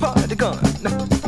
Cardigan